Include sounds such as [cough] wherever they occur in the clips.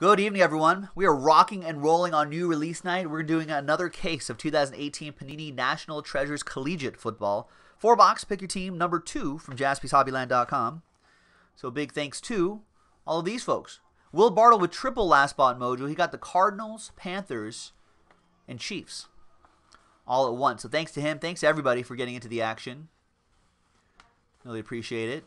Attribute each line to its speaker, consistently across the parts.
Speaker 1: Good evening, everyone. We are rocking and rolling on new release night. We're doing another case of 2018 Panini National Treasures Collegiate Football. Four box, pick your team, number two from jaspyshobbyland.com. So big thanks to all of these folks. Will Bartle with triple last spot mojo. He got the Cardinals, Panthers, and Chiefs all at once. So thanks to him. Thanks to everybody for getting into the action. Really appreciate it.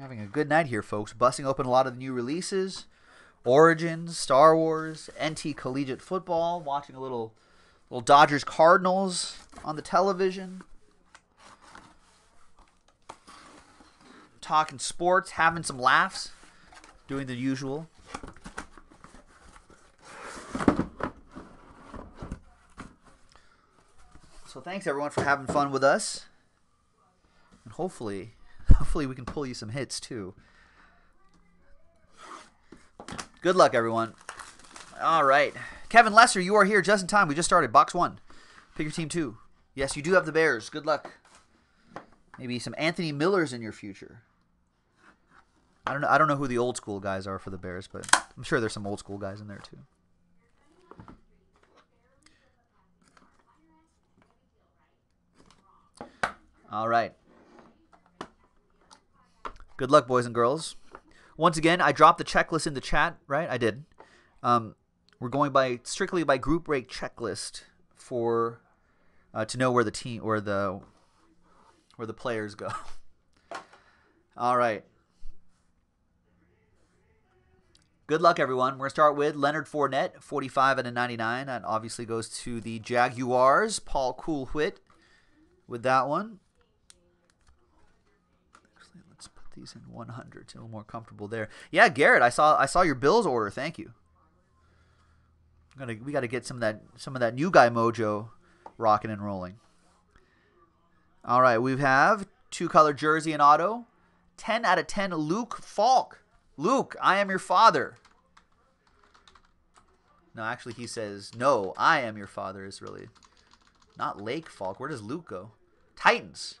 Speaker 1: Having a good night here, folks. Busting open a lot of the new releases. Origins, Star Wars, NT Collegiate Football, watching a little little Dodgers Cardinals on the television. Talking sports, having some laughs, doing the usual. So thanks everyone for having fun with us. And hopefully Hopefully, we can pull you some hits too. Good luck, everyone. All right. Kevin Lesser, you are here just in time. We just started. Box one. Pick your team two. Yes, you do have the Bears. Good luck. Maybe some Anthony Millers in your future. I don't know. I don't know who the old school guys are for the Bears, but I'm sure there's some old school guys in there too. All right. Good luck, boys and girls. Once again, I dropped the checklist in the chat, right? I did. Um, we're going by strictly by group break checklist for uh, to know where the team where the where the players go. [laughs] All right. Good luck, everyone. We're going to start with Leonard Fournette, 45 and a 99. That obviously goes to the Jaguars. Paul Coolwhit with that one in 100 a little more comfortable there. Yeah, Garrett, I saw I saw your Bills order. Thank you. Gonna, we got to get some of that some of that new guy mojo rocking and rolling. All right, we have two color jersey and auto. 10 out of 10 Luke Falk. Luke, I am your father. No, actually he says, "No, I am your father" is really not Lake Falk. Where does Luke go? Titans.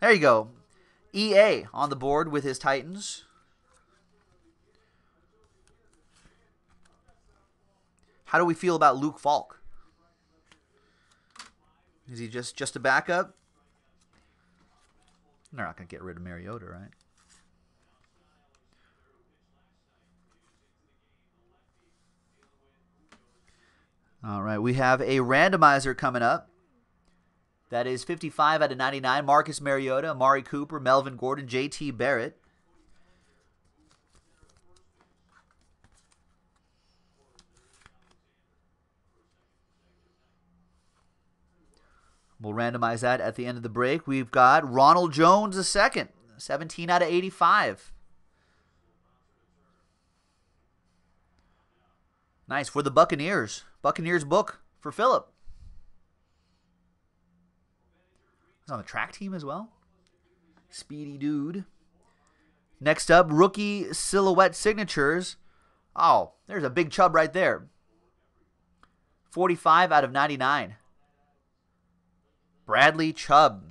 Speaker 1: There you go. EA on the board with his Titans. How do we feel about Luke Falk? Is he just just a backup? They're not going to get rid of Mariota, right? All right, we have a randomizer coming up. That is 55 out of 99. Marcus Mariota, Amari Cooper, Melvin Gordon, JT Barrett. We'll randomize that at the end of the break. We've got Ronald Jones, a second, 17 out of 85. Nice for the Buccaneers. Buccaneers book for Philip. He's on the track team as well. Speedy dude. Next up, rookie silhouette signatures. Oh, there's a big chub right there. 45 out of 99. Bradley Chubb.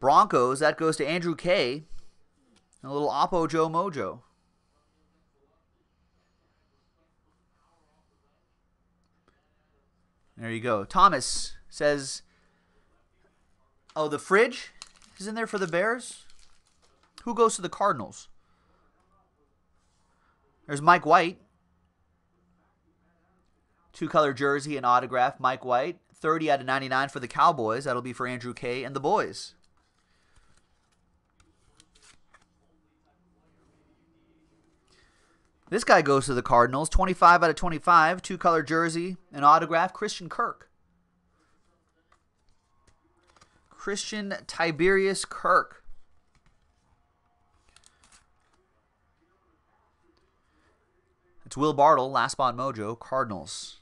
Speaker 1: Broncos, that goes to Andrew K. A little Oppo Joe Mojo. There you go. Thomas says, "Oh, the fridge is in there for the Bears. Who goes to the Cardinals?" There's Mike White. Two color jersey and autograph. Mike White. 30 out of 99 for the Cowboys. That'll be for Andrew K. and the boys. This guy goes to the Cardinals. 25 out of 25. Two color jersey, an autograph. Christian Kirk. Christian Tiberius Kirk. It's Will Bartle, last spot mojo, Cardinals.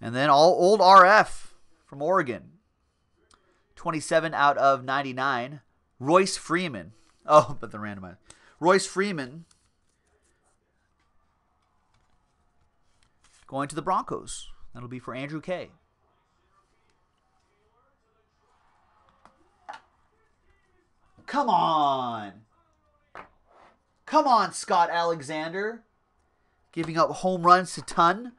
Speaker 1: And then all old RF from Oregon. 27 out of 99. Royce Freeman. Oh, [laughs] but the randomized. Royce Freeman Going to the Broncos. That'll be for Andrew Kay. Come on. Come on, Scott Alexander. Giving up home runs to Ton.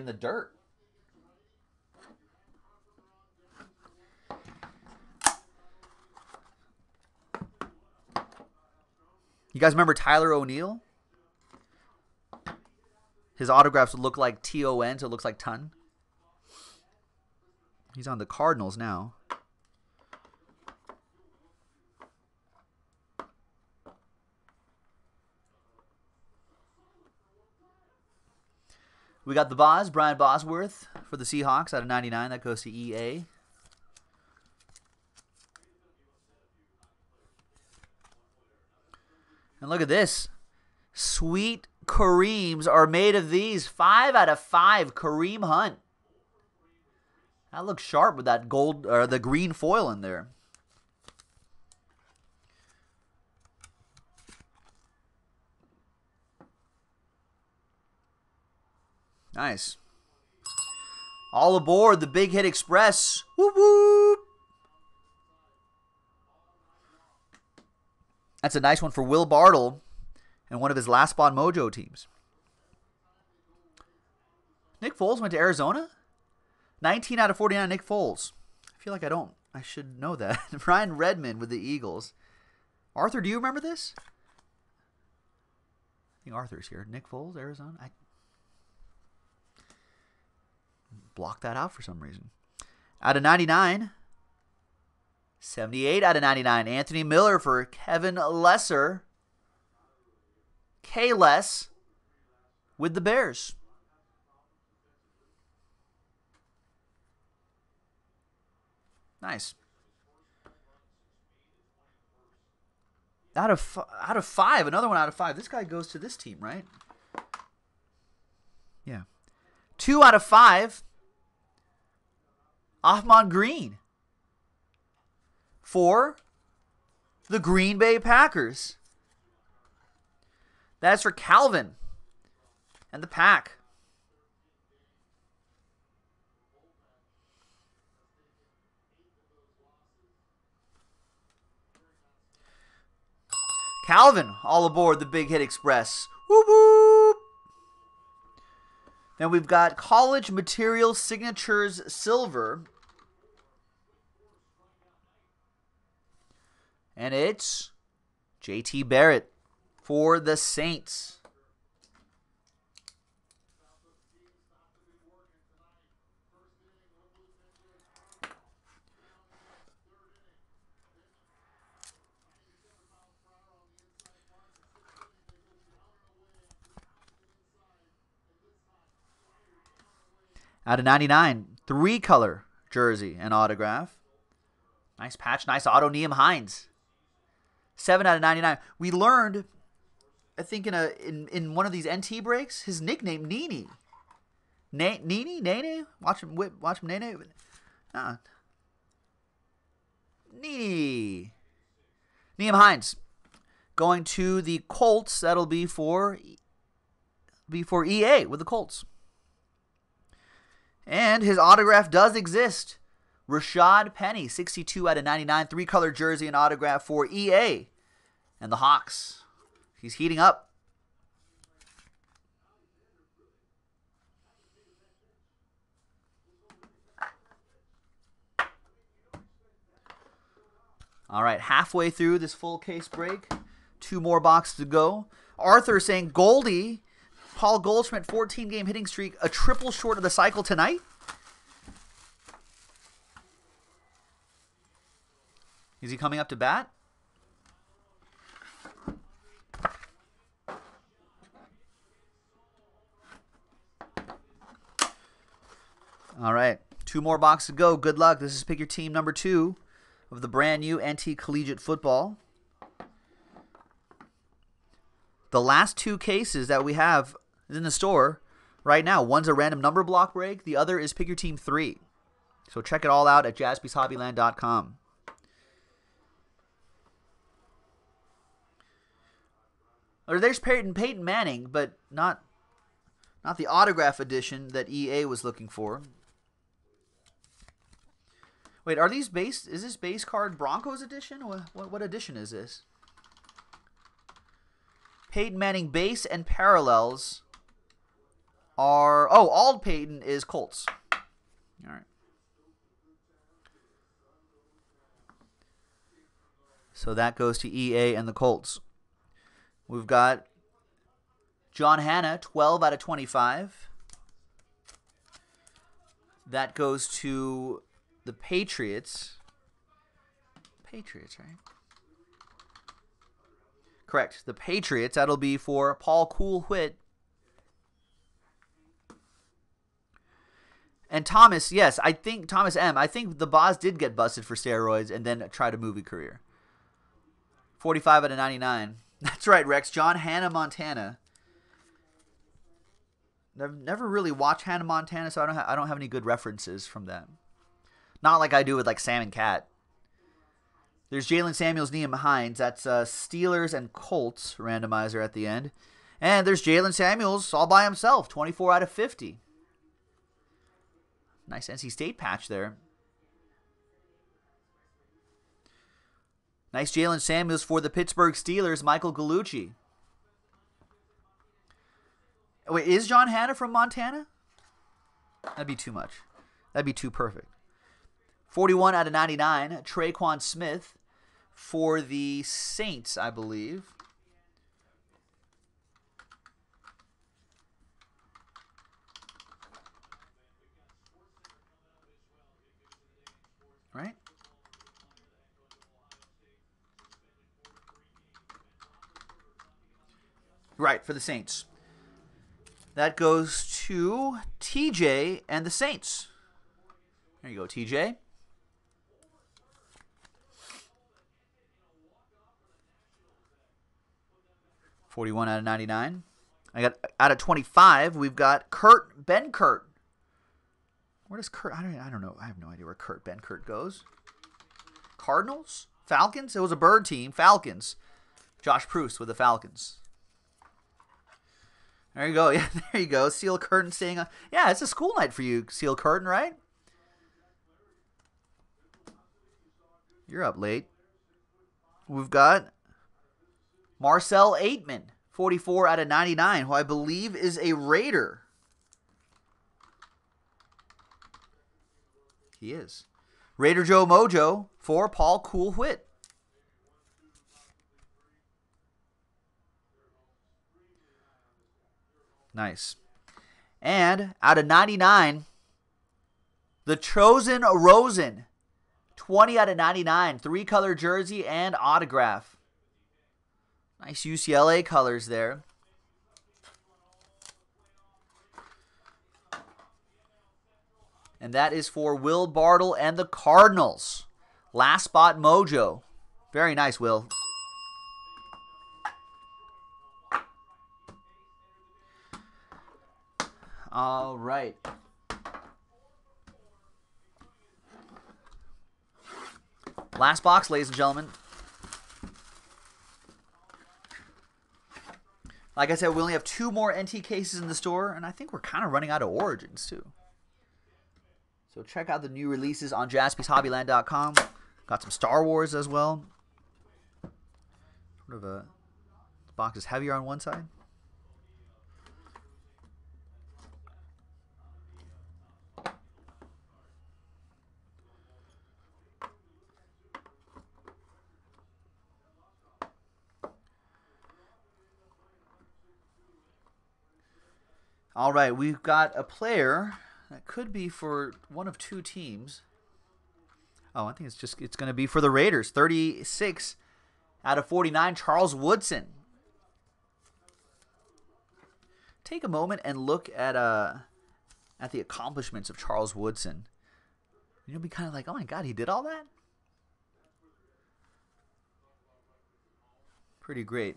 Speaker 1: In the dirt. You guys remember Tyler O'Neill? His autographs look like T O N, so it looks like ton. He's on the Cardinals now. We got the Boz, Brian Bosworth for the Seahawks out of 99. That goes to EA. And look at this. Sweet Kareems are made of these. Five out of five Kareem Hunt. That looks sharp with that gold or the green foil in there. Nice. All aboard the Big Hit Express. Whoop whoop. That's a nice one for Will Bartle and one of his last spot mojo teams. Nick Foles went to Arizona? 19 out of 49 Nick Foles. I feel like I don't. I should know that. [laughs] Ryan Redmond with the Eagles. Arthur, do you remember this? I think Arthur's here. Nick Foles, Arizona. I blocked that out for some reason. Out of 99, 78 out of 99. Anthony Miller for Kevin Lesser. K Less with the Bears. Nice. Out of out of five, another one out of five. This guy goes to this team, right? Yeah. Two out of five. Ahman Green for the Green Bay Packers. That's for Calvin and the pack. Calvin, all aboard the Big Hit Express. Whoop whoop. Then we've got College Material Signatures Silver. And it's JT Barrett for the Saints. Out of 99, three color jersey and autograph. Nice patch, nice auto, Nyheim Hines. 7 out of 99. We learned, I think in a in, in one of these NT breaks, his nickname Nini. Na- Nini? Nene? Watch him whip, watch him Nene. Ah. Nini. Nyheim Hines. Going to the Colts. That'll be for be for EA with the Colts. And his autograph does exist. Rashad Penny, 62 out of 99, three color jersey and autograph for EA and the Hawks. He's heating up. All right, halfway through this full case break. Two more boxes to go. Arthur saying Goldie, Paul Goldschmidt, 14 game hitting streak, a triple short of the cycle tonight. Is he coming up to bat? All right. Two more boxes to go. Good luck. This is pick your team number two of the brand new NT Collegiate Football. The last two cases that we have is in the store right now. One's a random number block break, the other is Pick Your Team 3. So check it all out at jaspyshobbyland.com. Or there's Peyton Peyton Manning, but not not the autograph edition that EA was looking for. Wait, are these base? Is this base card Broncos edition? What, what, what edition is this? Peyton Manning base and parallels are oh, Ald Peyton is Colts. All right. So that goes to EA and the Colts. We've got John Hannah, 12 out of 25. That goes to the Patriots. Patriots, right? Correct. The Patriots. That'll be for Paul Cool Whit. And Thomas, yes, I think Thomas M. I think the Boz did get busted for steroids and then tried a movie career. 45 out of 99. [laughs] That's right, Rex. John Hannah Montana. I've never really watched Hannah Montana, so I don't ha- I don't have any good references from that. Not like I do with like Sam and Cat. There's Jaylen Samuels, Nyheim Hines. That's uh, Steelers and Colts randomizer at the end. And there's Jaylen Samuels all by himself, 24 out of 50. Nice NC State patch there. Nice Jaylen Samuels for the Pittsburgh Steelers, Michael Gallucci. Wait, is John Hannah from Montana? That'd be too much. That'd be too perfect. 41 out of 99, Tre'Quan Smith for the Saints, I believe. Right? Right, for the Saints. That goes to TJ and the Saints. There you go, TJ. Forty-one out of ninety-nine. I got out of twenty-five. We've got Kurt Benkert. Where does Kurt? I don't. I don't know. I have no idea where Kurt Benkert goes. Cardinals, Falcons. It was a bird team. Falcons. Josh Proust with the Falcons. There you go. [laughs] Yeah, there you go. Steel Curtain saying, uh, yeah, it's a school night for you, Steel Curtain, right? You're up late. We've got Marcel Ateman, 44 out of 99, who I believe is a Raider. He is. Raider Joe Mojo for Paul Cool Whit. Nice. And out of 99, the Chosen Rosen. 20 out of 99. Three color jersey and autograph. Nice UCLA colors there. And that is for Will Bartle and the Cardinals. Last spot mojo. Very nice, Will. All right. Last box, ladies and gentlemen. Like I said, we only have two more NT cases in the store, and I think we're kind of running out of Origins, too. So check out the new releases on jaspyshobbyland.com. Got some Star Wars as well. Sort of a box is heavier on one side. All right, we've got a player that could be for one of two teams. Oh, I think it's just it's going to be for the Raiders. 36 out of 49 Charles Woodson. Take a moment and look at uh at the accomplishments of Charles Woodson. You'll be kind of like, "Oh my god, he did all that?" Pretty great.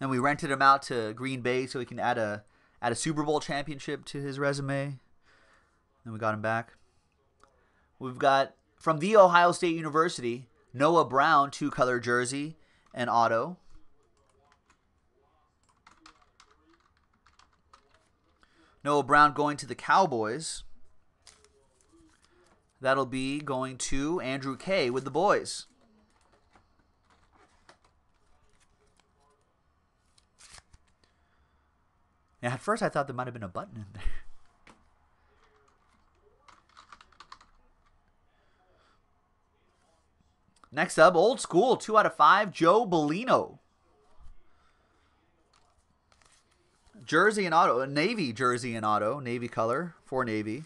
Speaker 1: And we rented him out to Green Bay so he can add a Add a Super Bowl championship to his resume. Then we got him back. We've got from The Ohio State University, Noah Brown, two color jersey and auto. Noah Brown going to the Cowboys. That'll be going to Andrew K with the boys. Yeah, at first I thought there might have been a button in there. Next up, old school, two out of five, Joe Bellino. Jersey and auto, Navy jersey and auto, Navy color for Navy.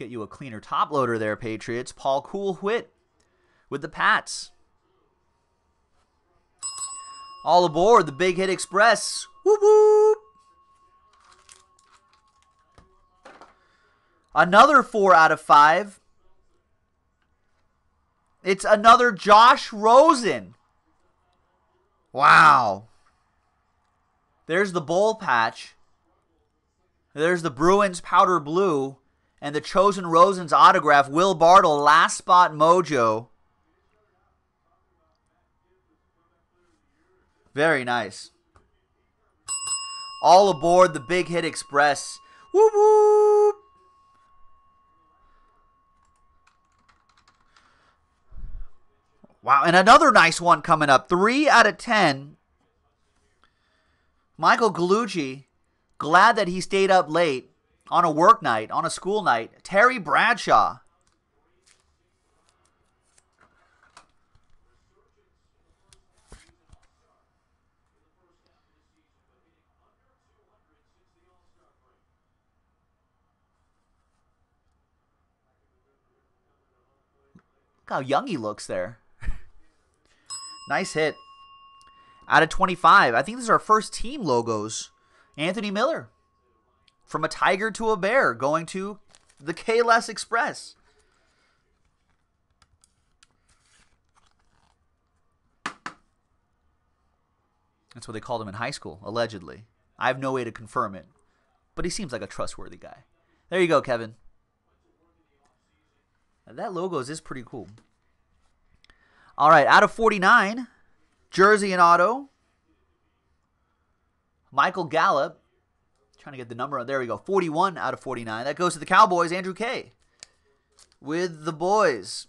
Speaker 1: Get you a cleaner top loader there, Patriots. Paul Coolwhit with the Pats. All aboard the Big Hit Express. Whoop whoop. Another four out of five. It's another Josh Rosen. Wow. There's the bowl patch. There's the Bruins powder blue. And the chosen Rosen's autograph, Will Bartle, last spot mojo. Very nice. All aboard the Big Hit Express. Whoop. Wow, and another nice one coming up. Three out of ten. Michael Gallucci, glad that he stayed up late on a work night, on a school night. Terry Bradshaw. How young he looks there. [laughs] nice hit. Out of 25. I think this is our first team logos. Anthony Miller. From a tiger to a bear going to the KLS Express. That's what they called him in high school, allegedly. I have no way to confirm it, but he seems like a trustworthy guy. There you go, Kevin. That logos is pretty cool. All right, out of 49, jersey and auto. Michael Gallup. Trying to get the number. There we go. 41 out of 49. That goes to the Cowboys, Andrew K. With the boys.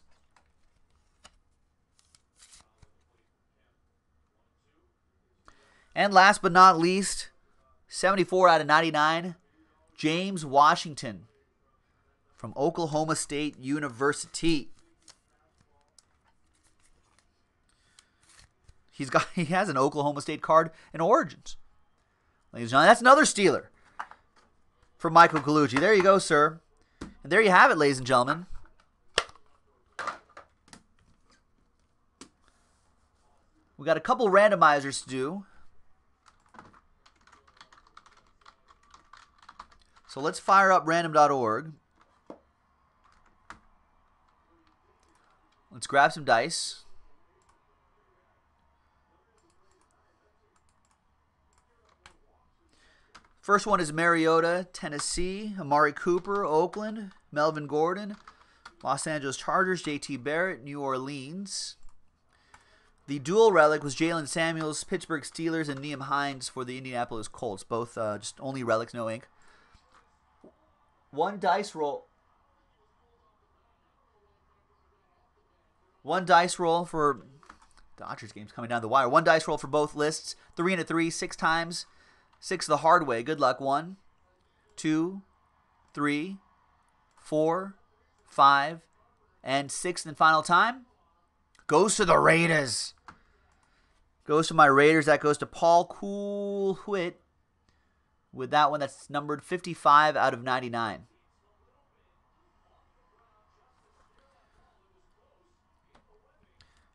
Speaker 1: And last but not least, 74 out of 99, James Washington from Oklahoma State University. He's got [laughs] he has an Oklahoma State card in Origins. Ladies and gentlemen, that's another Steeler for Michael Gallucci. There you go, sir. And there you have it, ladies and gentlemen. We got a couple randomizers to do. So let's fire up random.org. Let's grab some dice. First one is Mariota, Tennessee, Amari Cooper, Oakland, Melvin Gordon, Los Angeles Chargers, JT Barrett, New Orleans. The dual relic was Jaylen Samuels, Pittsburgh Steelers, and Nyheim Hines for the Indianapolis Colts. Both uh, just only relics, no ink. One dice roll. One dice roll for Dodgers games coming down the wire. One dice roll for both lists. Three and a three, six times. Six the hard way. Good luck. One, two, three, four, five, and sixth and final time goes to the Raiders. Goes to my Raiders. That goes to Paul Coolwhit with that one that's numbered 55 out of 99.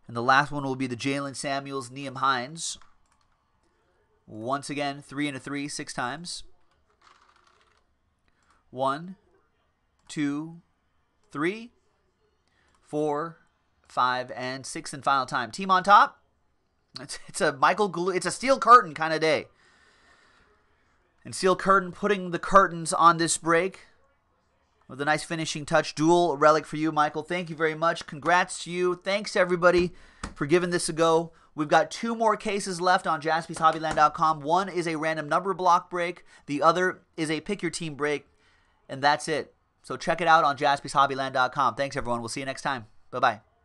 Speaker 1: And the last one will be the Jaylen Samuels, Nyheim Hines. Once again, three and a three, six times. One, two, three, four, five, and six and final time. Team on top. It's, it's a Michael Glue. It's a steel curtain kind of day. And steel curtain putting the curtains on this break with a nice finishing touch. Dual relic for you, Michael. Thank you very much. Congrats to you. Thanks everybody for giving this a go. We've got two more cases left on jaspyshobbyland.com. One is a random number block break. The other is a pick your team break. And that's it. So check it out on jaspyshobbyland.com. Thanks everyone. We'll see you next time. Bye-bye.